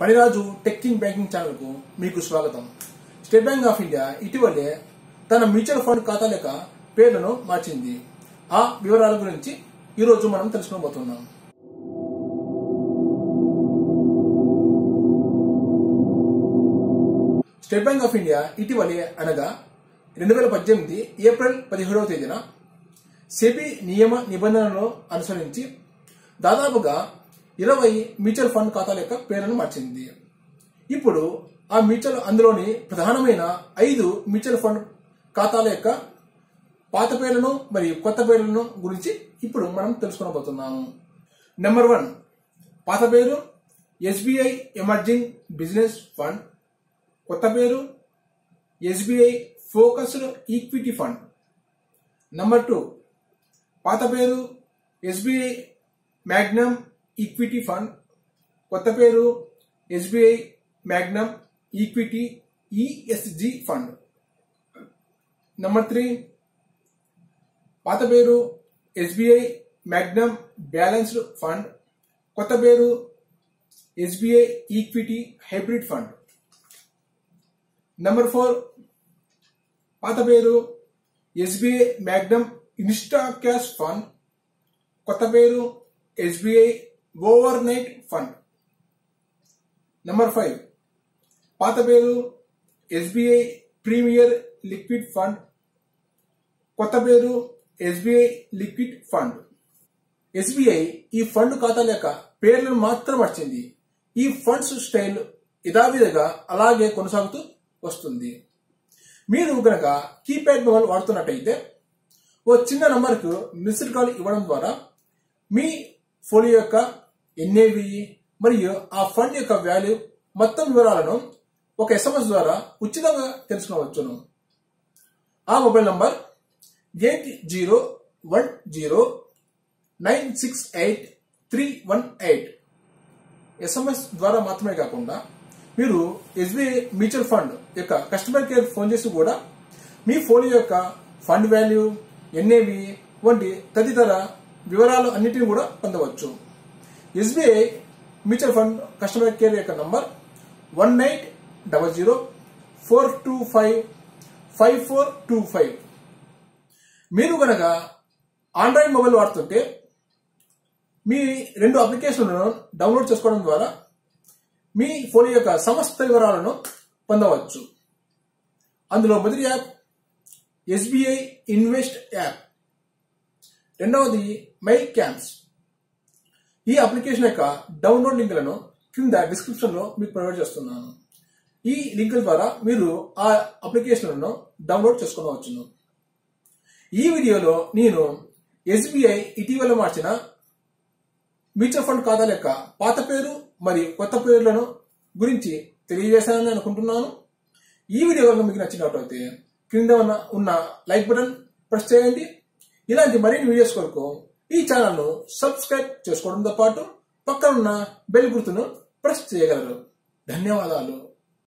పనిరాజు టెక్కింగ్ banking ఛానల్కు మీకు స్వాగతం. స్టేట్ బ్యాంక్ ఆఫ్ ఇండియా ఇటీవలే తన మ్యూచువల్ ఫండ్ ఖాతా లెక్క పేర్లను మార్చింది. ఆ వివరాల గురించి ఈరోజు మనం తెలుసుకోబోతున్నాం. స్టేట్ బ్యాంక్ ఆఫ్ ఇండియా ఇటీవలే అనగా రెండు వేల పద్దెనిమిది ఏప్రిల్ పదిహేడవ తేదీన సెబీ నియమ నిబంధనలను అనుసరించి దాదాపుగా ఇరవై మ్యూచువల్ ఫండ్ ఖాతాల యొక్క పేర్లను మార్చింది. ఇప్పుడు ఆ మ్యూచువల్ అందులోని ప్రధానమైన ఐదు మ్యూచువల్ ఫండ్ ఖాతాల యొక్క పాత పేర్లను మరియు కొత్త పేర్లను గురించి ఇప్పుడు మనం తెలుసుకోబోతున్నాము. నెంబర్ వన్ పాత పేరు ఎస్బీఐ ఎమర్జింగ్ బిజినెస్ ఫండ్. కొత్త పేరు SBI focused equity fund. Number two పాత పేరు ఎస్బీఐ మ్యాగ్నమ్ ఈక్విటీ ఫండ్ కొత్త పేరు SBI magnum equity ESG fund. Number three పాత పేరు ఎస్బీఐ మ్యాగ్నమ్ బ్యాలెన్స్డ్ ఫండ్. కొత్త పేరు SBI equity hybrid fund. Number four పాత పేరు SBI magnum insta cash fund. కొత్త పేరు SBI overnight fund. Number five పాత పేరు ఎస్బీఐ ప్రీమియర్ లిక్విడ్ ఫండ్. కొత్త పేరు ఎస్బీఐ లిక్విడ్ ఫండ్. ఎస్బీఐ ఈ ఫండ్ ఖాతాల యొక్క పేర్లను మాత్రం మార్చింది. ఈ ఫండ్స్ స్టైల్ యథావిధిగా అలాగే కొనసాగుతూ వస్తుంది. మీరు కనుక కీప్యాడ్ మొబైల్ వాడుతున్నట్టయితే ఓ చిన్న నంబర్కు మిస్డ్ కాల్ ఇవ్వడం ద్వారా మీ ఫోలియో యొక్క ఎన్ఏవి మరియు ఆ ఫండ్ యొక్క వాల్యూ మొత్తం వివరాలను ఒక ఎస్ఎంఎస్ ద్వారా ఉచితంగా తెలుసుకోవచ్చును. ఆ mobile number eight zero one zero nine six eight three one eight. SMS ద్వారా మాత్రమే కాకుండా మీరు ఎస్బీఐ మ్యూచువల్ ఫండ్ యొక్క కస్టమర్ కేర్ ఫోన్ చేసి కూడా మీ ఫోన్ యొక్క ఫండ్ వాల్యూ ఎన్ఏవి వంటి తదితర వివరాలు అన్నిటిని కూడా పొందవచ్చు. SBI mutual fund customer care యొక్క number one eight double zero four two five five four two five. మీరు కనుక ఆండ్రాయిడ్ మొబైల్ వాడుతుంటే మీ రెండు అప్లికేషన్లను డౌన్లోడ్ చేసుకోవడం ద్వారా మీ ఫోన్ యొక్క సమస్త వివరాలను పొందవచ్చు. అందులో మొదటి యాప్ ఎస్బీఐ ఇన్వెస్ట్ యాప్. రెండవది మై క్యాంప్స్ ఈ అప్లికేషన్ యొక్క డౌన్లోడ్ లింకులను కింద డిస్క్రిప్షన్లో మీకు ప్రొవైడ్ చేస్తున్నాను. ఈ లింకుల ద్వారా మీరు ఆ అప్లికేషన్లను డౌన్లోడ్ చేసుకోవచ్చును. ఈ వీడియోలో నేను ఎస్బీఐ ఇటీవల మార్చిన మ్యూచువల్ ఫండ్ ఖాతాల యొక్క పాత పేరు మరియు కొత్త పేర్లను గురించి తెలియజేశానని అనుకుంటున్నాను. ఈ వీడియో కనుక మీకు నచ్చినట్లయితే క్రింద ఉన్న ఉన్న లైక్ బటన్ ప్రెస్ చేయండి. ఇలాంటి మరిన్ని వీడియోస్ కొరకు ఈ ఛానల్ను సబ్స్క్రైబ్ చేసుకోవడంతో పాటు పక్కనున్న బెల్ గుర్తును ప్రెస్ చేయగలరు. ధన్యవాదాలు.